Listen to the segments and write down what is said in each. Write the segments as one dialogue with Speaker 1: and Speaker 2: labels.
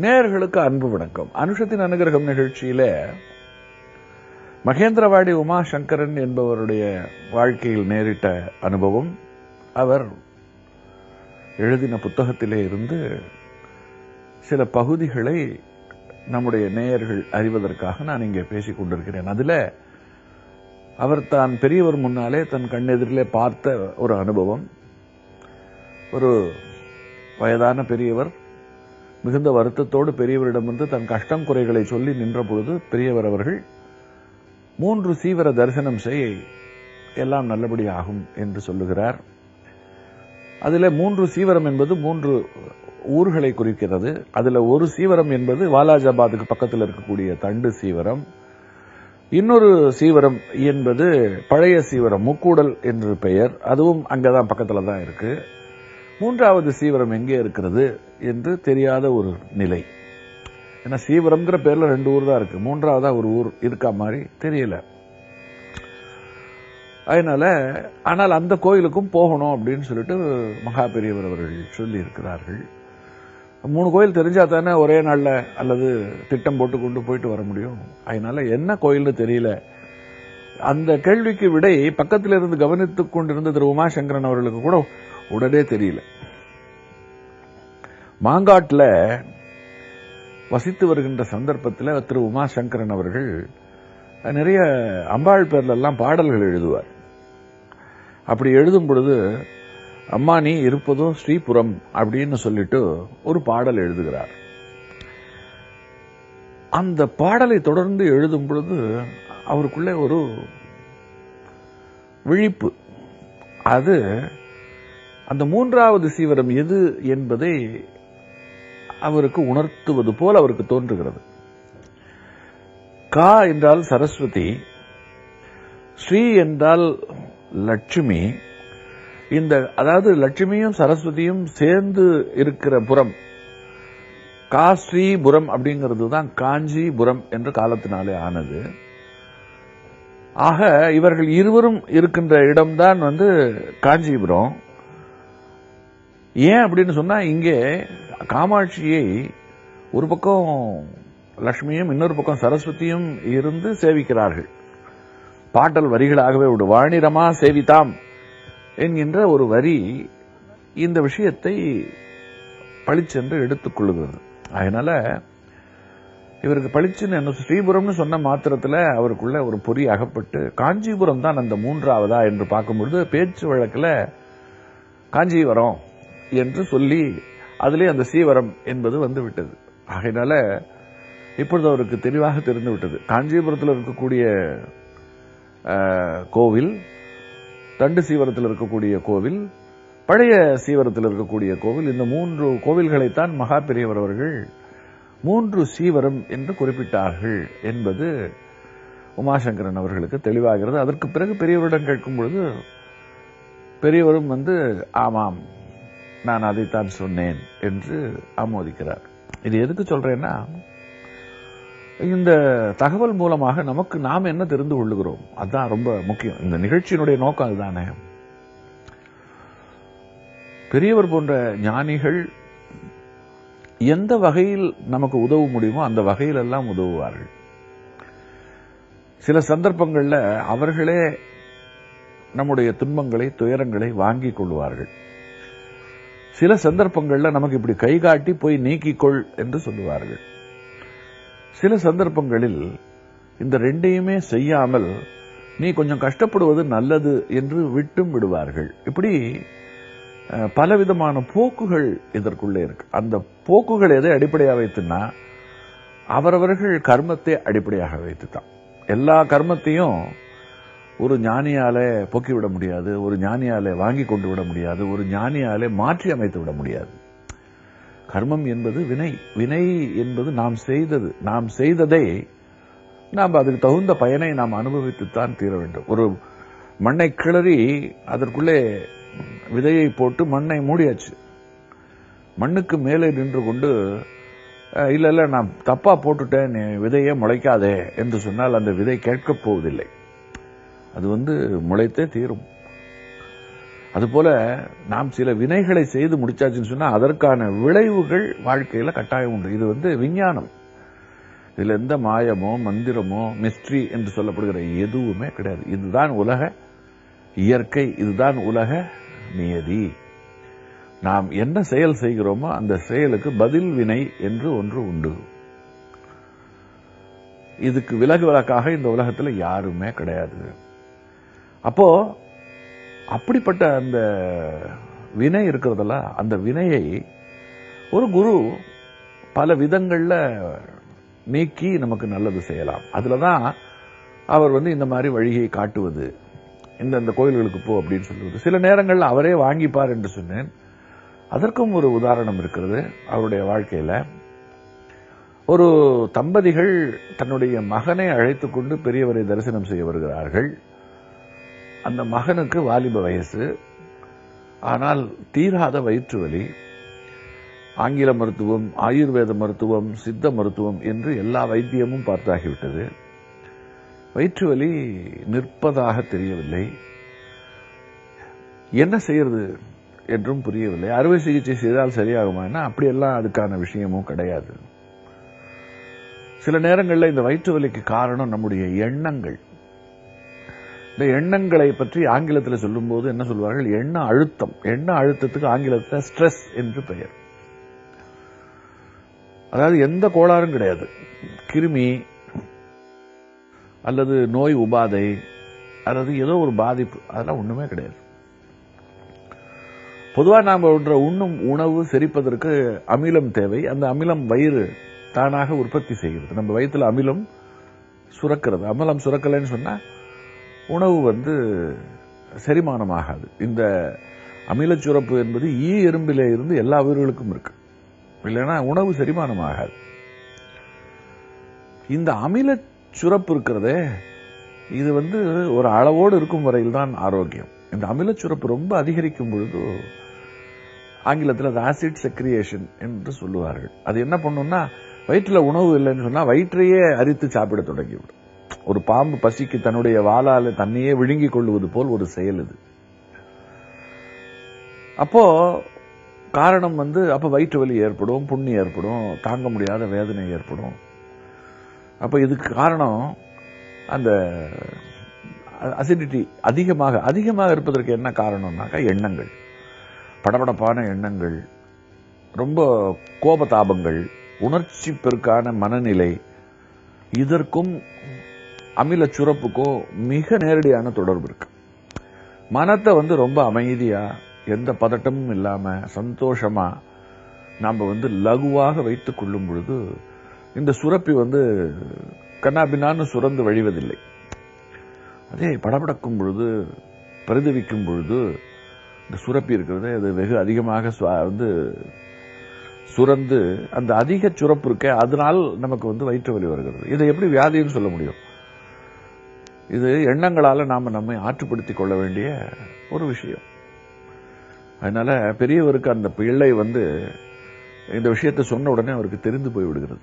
Speaker 1: நேயர்களுக்கு அன்பு வணக்கம். அனுஷத்தின் அனுகிரகம் நிகழ்ச்சியில மகேந்திரவாடி உமா சங்கரன் என்பவருடைய வாழ்க்கையில் நேரிட்ட அனுபவம். அவர் எழுதின புத்தகத்திலே இருந்து சில பகுதிகளை நம்முடைய நேயர்கள் அறிவதற்காக நான் இங்கே பேசிக் கொண்டிருக்கிறேன். அதுல அவர் தான் பெரியவர் முன்னாலே தன் கண்ணெதிரிலே பார்த்த ஒரு அனுபவம். ஒரு வயதான பெரியவர் மிகுந்த வருத்தத்தோடு பெரியவரிடம் வந்து தன் கஷ்டம் குறைகளை சொல்லி நின்ற பொழுது பெரியவர் அவர்கள் மூன்று சீவர தரிசனம் செய் எல்லாம் நல்லபடியாகும் என்று சொல்லுகிறார். அதில் மூன்று சீவரம் என்பது மூன்று ஊர்களை குறிக்கிறது. அதுல ஒரு சீவரம் என்பது வாலாஜாபாத்துக்கு பக்கத்தில் இருக்கக்கூடிய தண்டு சீவரம். இன்னொரு சீவரம் என்பது பழைய சீவரம் முக்கூடல் என்று பெயர். அதுவும் அங்கதான் பக்கத்தில் தான் இருக்கு. மூன்றாவது சீவரம் எங்கே இருக்கிறது என்று தெரியாத ஒரு நிலை. ஏன்னா சீவரம்ங்கிற பேர்ல ரெண்டு ஊர் தான் இருக்கு. மூன்றாவதா ஒரு ஊர் இருக்கா மாதிரி தெரியல. அதனால ஆனால் அந்த கோயிலுக்கும் போகணும் அப்படின்னு சொல்லிட்டு மகா பெரியவர் அவர்கள் சொல்லி இருக்கிறார்கள் மூணு கோயில் தெரிஞ்சா தானே ஒரே நாள்ல அல்லது திட்டம் போட்டு கொண்டு போயிட்டு வர முடியும். அதனால என்ன கோயில்னு தெரியல. அந்த கேள்விக்கு விடை பக்கத்தில் இருந்து கவனித்துக் கொண்டிருந்த திரு உமாசங்கரன் அவர்களுக்கு கூட உடனே தெரியல. மாங்காட்டில் வசித்து வருகின்ற சந்தர்ப்பத்தில் திரு உமாசங்கரன் அவர்கள் நிறைய அம்பாள் பேர்ல எல்லாம் பாடல்கள் எழுதுவார். அப்படி எழுதும் பொழுது அம்மா நீ ஸ்ரீபுரம் அப்படின்னு சொல்லிட்டு ஒரு பாடல் எழுதுகிறார். அந்த பாடலை தொடர்ந்து எழுதும் பொழுது அவருக்குள்ளே ஒரு விழிப்பு. அது அந்த மூன்றாவது சீவரம் எது என்பதை அவருக்கு உணர்த்துவது போல் அவருக்கு தோன்றுகிறது. கா என்றால் சரஸ்வதி ஸ்ரீ என்றால் லட்சுமி. இந்த அதாவது லட்சுமியும் சரஸ்வதியும் சேர்ந்து இருக்கிற புறம் காஸ்ரீபுரம் அப்படிங்கிறது தான் காஞ்சிபுரம் என்ற காலத்தினாலே ஆனது. ஆக இவர்கள் இருவரும் இருக்கின்ற இடம்தான் வந்து காஞ்சிபுரம். ஏன் அப்படின்னு சொன்னா இங்கே காமாட்சியை ஒரு பக்கம் லட்சுமியும் இன்னொரு பக்கம் சரஸ்வதியும் இருந்து சேவிக்கிறார்கள். பாட்டல் வரிகளாகவே ஒரு வாணிரமா சேவிதாம் என்கின்ற ஒரு வரி இந்த விஷயத்தை பளிச்சென்று எடுத்துக்கொள்ளுகிறது அதனால இவருக்கு பளிச்சுன்னு என்ன ஸ்ரீபுரம்னு சொன்ன மாத்திரத்தில் அவருக்குள்ள ஒரு பொறி அகப்பட்டு காஞ்சிபுரம் தான் அந்த மூன்றாவதா என்று பார்க்கும்பொழுது பேச்சு வழக்கில் காஞ்சிபுரம் என்று சொல்லி அதிலே அந்த சீவரம் என்பது வந்து விட்டது ஆகையினால இப்பொழுது அவருக்கு தெளிவாக தெரிந்து விட்டது காஞ்சிபுரத்தில் இருக்கக்கூடிய கோவில் தண்டு சீவரத்தில் இருக்கக்கூடிய கோவில் பழைய சீவரத்தில் இருக்கக்கூடிய கோவில் இந்த மூன்று கோவில்களைத்தான் மகா பெரியவர் அவர்கள் மூன்று சீவரம் என்று குறிப்பிட்டார்கள் என்பது உமாசங்கரன் அவர்களுக்கு தெளிவாகிறது. அதற்கு பிறகு பெரியவரிடம் கேட்கும் பொழுது பெரியவரும் வந்து ஆமாம் நான் அதைத்தான் சொன்னேன் என்று ஆமோதிக்கிறார். இது எதுக்கு சொல்றேன்னா இந்த தகவல் மூலமாக நமக்கு நாம் என்ன தெரிந்து கொள்ளுகிறோம்? அதுதான் ரொம்ப முக்கியம். இந்த நிகழ்ச்சியினுடைய நோக்கம் அதுதானே. பெரியவர் போன்ற ஞானிகள் எந்த வகையில் நமக்கு உதவ முடியுமோ அந்த வகையில் எல்லாம் உதவுவார்கள். சில சந்தர்ப்பங்கள்ல அவர்களே நம்முடைய துன்பங்களை துயரங்களை வாங்கிக் கொள்வார்கள். சில சந்தர்ப்பங்களில் நமக்கு இப்படி கை காட்டி போய் நீக்கிக்கொள் என்று சொல்லுவார்கள். சில சந்தர்ப்பங்களில் இந்த ரெண்டையுமே செய்யாமல் நீ கொஞ்சம் கஷ்டப்படுவது நல்லது என்று விட்டும் விடுவார்கள். இப்படி பலவிதமான போக்குகள் இதற்குள்ளே இருக்கு. அந்த போக்குகள் எதை அடிப்படையாக வைத்துன்னா அவரவர்கள் கர்மத்தை அடிப்படையாக வைத்துதான் எல்லா கர்மத்தையும் ஒரு ஞானியாலே போக்கிவிட முடியாது ஒரு ஞானியாலே வாங்கி கொண்டு விட முடியாது ஒரு ஞானியாலே மாற்றி அமைத்து விட முடியாது. கர்மம் என்பது வினை வினை என்பது நாம் செய்தது நாம் செய்ததை நாம் அதுக்கு தகுந்த பயனை நாம் அனுபவித்துத்தான் தீர வேண்டும். ஒரு மண்ணை கிளறி அதற்குள்ளே விதையை போட்டு மண்ணை மூடியாச்சு. மண்ணுக்கு மேலே நின்று கொண்டு இல்லை இல்லை நான் தப்பாக போட்டுட்டேன் விதையே முளைக்காதே என்று சொன்னால் அந்த விதை கேட்கப் போவதில்லை. அது வந்து முளைத்தே தீரும். அதுபோல நாம் சில வினைகளை செய்து முடிச்சாச்சுன்னு சொன்னா அதற்கான விளைவுகள் வாழ்க்கையில கட்டாயம் உண்டு. இது வந்து விஞ்ஞானம். இதுல எந்த மாயமோ மந்திரமோ மிஸ்ட்ரி என்று சொல்லப்படுகிற எதுவுமே கிடையாது. இதுதான் உலக இயற்கை இதுதான் உலக நியதி. நாம் என்ன செயல் செய்கிறோமோ அந்த செயலுக்கு பதில் வினை என்று ஒன்று உண்டு. இதுக்கு விலகு விலக்காக இந்த உலகத்துல யாருமே கிடையாது. அப்போ அப்படிப்பட்ட அந்த வினை இருக்கிறதுல அந்த வினையை ஒரு குரு பல விதங்களில் நீக்கி நமக்கு நல்லது செய்யலாம். அதுலதான் அவர் வந்து இந்த மாதிரி வழியை காட்டுவது இந்த இந்த கோயில்களுக்கு போ அப்படின்னு சொல்லுவது. சில நேரங்களில் அவரே வாங்கிப்பார் என்று சொன்னேன். அதற்கும் ஒரு உதாரணம் இருக்கிறது அவருடைய வாழ்க்கையில. ஒரு தம்பதிகள் தன்னுடைய மகனை அழைத்து கொண்டு பெரியவரை தரிசனம் செய்ய வருகிறார்கள். அந்த மகனுக்கு வாலிப வயசு. ஆனால் தீராத வயிற்று வலி ஆங்கில மருத்துவம் ஆயுர்வேத மருத்துவம் சித்த மருத்துவம் என்று எல்லா வைத்தியமும் பார்த்தாகிவிட்டது. வயிற்று வலி நிற்பதாக தெரியவில்லை. என்ன செய்யறது என்றும் புரியவில்லை. அறுவை சிகிச்சை செய்தால் சரியாகுமானா அப்படியெல்லாம் அதுக்கான விஷயமும் கிடையாது. சில நேரங்களில் இந்த வயிற்று வலிக்கு காரணம் நம்முடைய எண்ணங்கள். இந்த எண்ணங்களை பற்றி ஆங்கிலத்தில் சொல்லும்போது என்ன சொல்வார்கள்? எண்ண அழுத்தம். எண்ண அழுத்தத்துக்கு ஆங்கிலத்தில் ஸ்ட்ரெஸ் என்று பெயர். அதாவது எந்த கோளாறும் கிடையாது. கிருமி அல்லது நோய் உபாதை அல்லது ஏதோ ஒரு பாதிப்பு. அதெல்லாம் ஒண்ணுமே கிடையாது. பொதுவாக நாம் ஒன்ற உண்ணும் உணவு செரிப்பதற்கு அமிலம் தேவை. அந்த அமிலம் வயிறு தானாக உற்பத்தி செய்கிறது. நம்ம வயிற்றுல அமிலம் சுரக்கிறது. அமிலம் சுரக்கலைன்னு சொன்னா உணவு வந்து செரிமானமாகாது. இந்த அமிலச்சுரப்பு என்பது ஈ எறும்பிலே இருந்து எல்லா உயிர்களுக்கும் இருக்கு. இல்லைன்னா உணவு செரிமானமாகாது. இந்த அமில சுரப்பு இருக்கிறதே இது வந்து ஒரு அளவோடு இருக்கும் வரையில் தான் ஆரோக்கியம். இந்த அமில சுரப்பு ரொம்ப அதிகரிக்கும் பொழுது ஆங்கிலத்தில் அது ஆசிட் செக்ரியேஷன் என்று சொல்லுவார்கள். அது என்ன பண்ணும்னா வயிற்றுல உணவு இல்லைன்னு சொன்னால் வயிற்றையே அரித்து சாப்பிட தொடங்கிவிடும். ஒரு பாம்பு பசிக்கு தன்னுடைய வாளால தன்னையே விழுங்கிக் கொள்வது போல் ஒரு செயல் இது அப்போ காரணம் வந்து அப்போ வயிற்று வலி ஏற்படும் புண்ணி ஏற்படும் தாங்க முடியாத வேதனை ஏற்படும். அப்போ இதுக்கு காரணம் அந்த அசிடிட்டி அதிகமாக அதிகமாக இருப்பதற்கு என்ன காரணம்னாக்கா எண்ணங்கள். படபடப்பான எண்ணங்கள் ரொம்ப கோபதாபங்கள் உணர்ச்சி பெருக்கான மனநிலை இதற்கும் அமில சுரப்புக்கும் மிக நேரடியான தொடர்பு இருக்கு. மனத்தை வந்து ரொம்ப அமைதியா எந்த பதட்டமும் இல்லாம சந்தோஷமா நாம் வந்து லகுவாக வைத்துக் கொள்ளும் பொழுது இந்த சுரப்பி வந்து கண்ணாபின்னான்னு சுரந்து வழிவதில்லை. அதே படபடக்கும் பொழுது பிரதிவிக்கும் பொழுது இந்த சுரப்பி இருக்கிறது அது வெகு அதிகமாக வந்து சுரந்து அந்த அதிக சுரப்பு இருக்க அதனால் நமக்கு வந்து வயிற்று வலி வருகிறது. இதை எப்படி வியாதின்னு சொல்ல முடியும்? இது எண்ணங்களால் நாம் நம்மை ஆற்றுப்படுத்திக் கொள்ள வேண்டிய ஒரு விஷயம். அதனால பெரியவருக்கு அந்த பிள்ளை வந்து இந்த விஷயத்தை சொன்ன உடனே அவருக்கு தெரிந்து போய் விடுகிறது.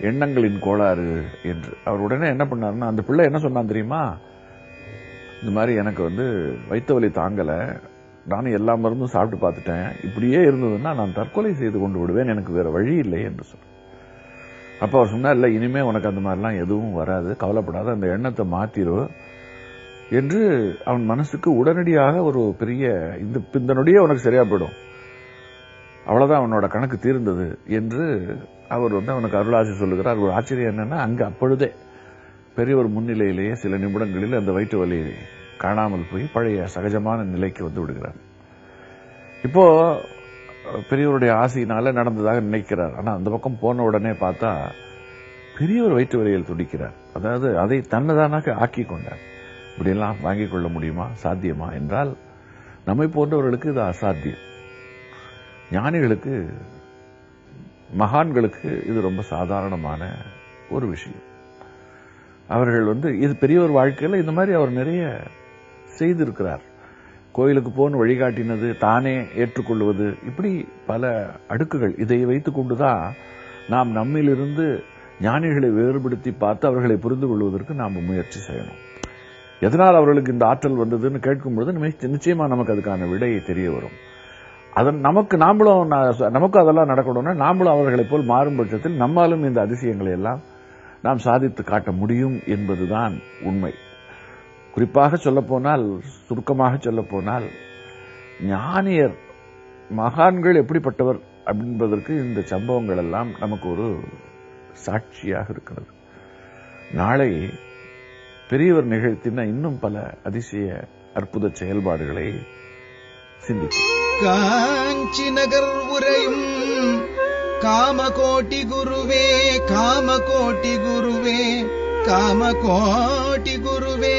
Speaker 1: எண்ணங்களின் கோளாறு என்று. அவர் உடனே என்ன பண்ணாருன்னா அந்த பிள்ளை என்ன சொன்னான் தெரியுமா? இந்த மாதிரி எனக்கு வந்து வைத்த வலி தாங்கலை. நானும் எல்லா மருந்தும் சாப்பிட்டு பார்த்துட்டேன். இப்படியே இருந்ததுன்னா நான் தற்கொலை செய்து கொண்டு விடுவேன். எனக்கு வேற வழி இல்லை என்று சொன்ன அப்போ அவர் சொன்னார் இல்லை இனிமேல் உனக்கு அந்த மாதிரிலாம் எதுவும் வராது. கவலைப்படாத அந்த எண்ணத்தை மாத்திரு. என்று அவன் மனசுக்கு உடனடியாக ஒரு பெரிய இந்த இந்த நொடியே உனக்கு சரியா போயிடும். அவ்வளவுதான் அவனோட கணக்கு தீர்ந்தது என்று அவர் வந்து அவனுக்கு அருளாசி சொல்லுகிறார். ஒரு ஆச்சரியம் என்னன்னா அங்கே அப்பொழுதே பெரியவர் முன்னிலையிலேயே சில நிமிடங்களில் அந்த வயிற்று வலி காணாமல் போய் பழைய சகஜமான நிலைக்கு வந்து விடுகிறார். இப்போ பெரியவருடைய ஆசையினால நடந்ததாக நினைக்கிறார். ஆனா அந்த பக்கம் போன உடனே பார்த்தா பெரியவர் வயிற்று வரையில் துடிக்கிறார். அதாவது அதை தன்னதானாக ஆக்கி கொண்டார். இப்படியெல்லாம் வாங்கிக் கொள்ள முடியுமா? சாத்தியமா என்றால் நம்மை போன்றவர்களுக்கு இது அசாத்தியம். ஞானிகளுக்கு மகான்களுக்கு இது ரொம்ப சாதாரணமான ஒரு விஷயம். அவர்கள் வந்து இது பெரியவர் வாழ்க்கையில் இந்த மாதிரி அவர் நிறைய செய்திருக்கிறார். கோயிலுக்கு போன்னு வழிகாட்டினது தானே ஏற்றுக்கொள்வது. இப்படி பல அடுக்குகள். இதை வைத்துக் கொண்டுதான் நாம் நம்மிலிருந்து ஞானிகளை வேறுபடுத்தி பார்த்து அவர்களை புரிந்து கொள்வதற்கு நாம் முயற்சி செய்யணும். எதனால் அவர்களுக்கு இந்த ஆற்றல் வந்ததுன்னு கேட்கும் பொழுது நிச்சயமா நமக்கு அதுக்கான விடை தெரிய வரும். அதன் நமக்கு நாமளும் நமக்கும் அதெல்லாம் நடக்கணும்னா நாமளும் அவர்களைப் போல் மாறும் பட்சத்தில் நம்மாலும் இந்த அதிசயங்களை எல்லாம் நாம் சாதித்து காட்ட முடியும் என்பதுதான் உண்மை. குறிப்பாக சொல்லப்போனால் சுருக்கமாக சொல்லப்போனால் ஞானியர் மகான்கள் எப்படிப்பட்டவர் என்பதற்கு இந்த சம்பவங்கள் எல்லாம் நமக்கு ஒரு சாட்சியாக இருக்கிறது. நாளை பெரியவர் நிகழ்த்தின இன்னும் பல அதிசய அற்புத செயல்பாடுகளை
Speaker 2: காஞ்சி நகர் உரையும் காமகோட்டி குருவே காமகோட்டி குருவே காமகோட்டி குருவே.